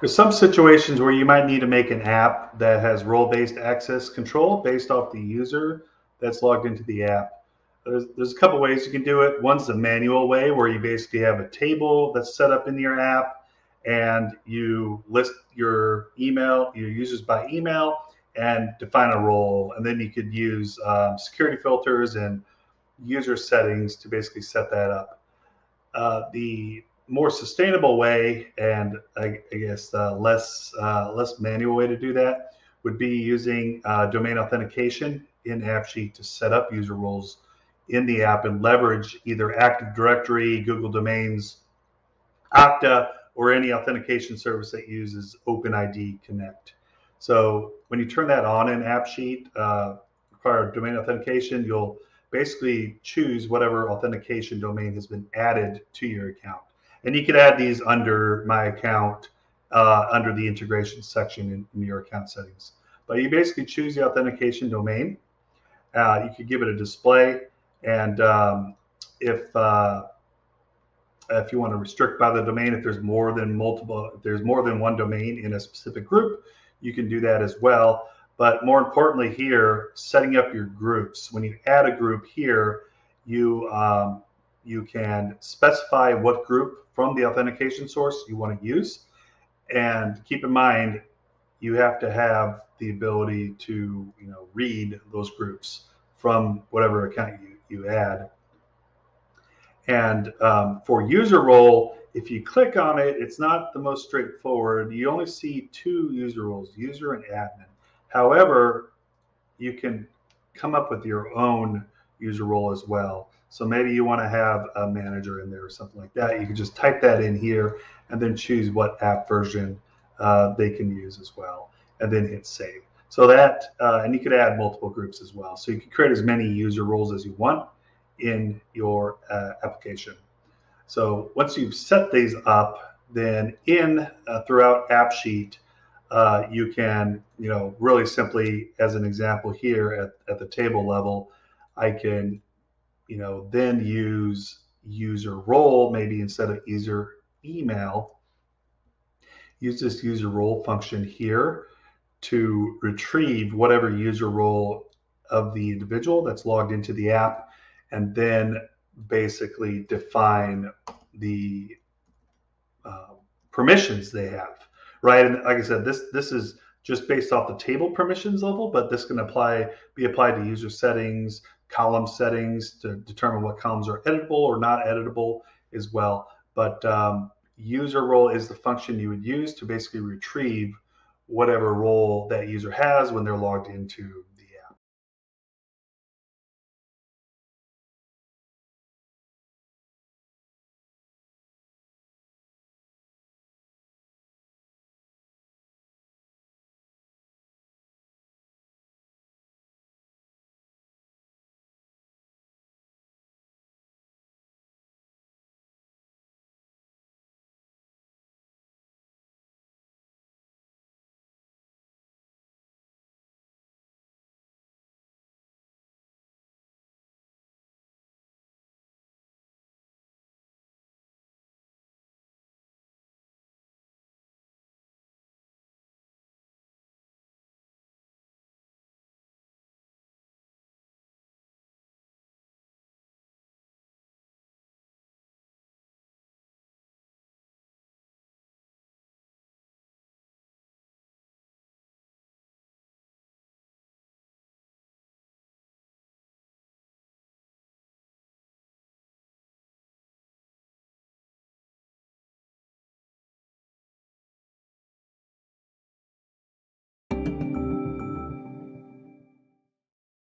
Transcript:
There's some situations where you might need to make an app that has role-based access control based off the user that's logged into the app. There's, there's a couple ways you can do it. One's the manual way where you basically have a table that's set up in your app and you list your email, your users by email and define a role. And then you could use um, security filters and user settings to basically set that up. Uh, the more sustainable way, and I, I guess uh, less uh, less manual way to do that would be using uh, domain authentication in AppSheet to set up user roles in the app and leverage either Active Directory, Google Domains, Okta, or any authentication service that uses OpenID Connect. So when you turn that on in AppSheet, uh, require domain authentication, you'll basically choose whatever authentication domain has been added to your account. And you could add these under my account, uh, under the integration section in, in, your account settings. But you basically choose the authentication domain. Uh, you could give it a display. And um, if uh, if you want to restrict by the domain, if there's more than multiple, if there's more than one domain in a specific group, you can do that as well. But more importantly, here, setting up your groups. When you add a group here, you um, you can specify what group from the authentication source you want to use. And keep in mind, you have to have the ability to you know read those groups from whatever account you, you add. And um, for user role, if you click on it, it's not the most straightforward. You only see two user roles, user and admin. However, you can come up with your own user role as well. So maybe you want to have a manager in there or something like that. You can just type that in here and then choose what app version uh, they can use as well, and then hit save. So that, uh, and you could add multiple groups as well. So you can create as many user roles as you want in your uh, application. So once you've set these up, then in uh, throughout AppSheet, uh, you can, you know, really simply, as an example here at, at the table level, I can you know, then use user role, maybe instead of user email, use this user role function here to retrieve whatever user role of the individual that's logged into the app and then basically define the uh, permissions they have right? And like i said this this is just based off the table permissions level but this can apply be applied to user settings column settings to determine what columns are editable or not editable as well. But um, user role is the function you would use to basically retrieve whatever role that user has when they're logged into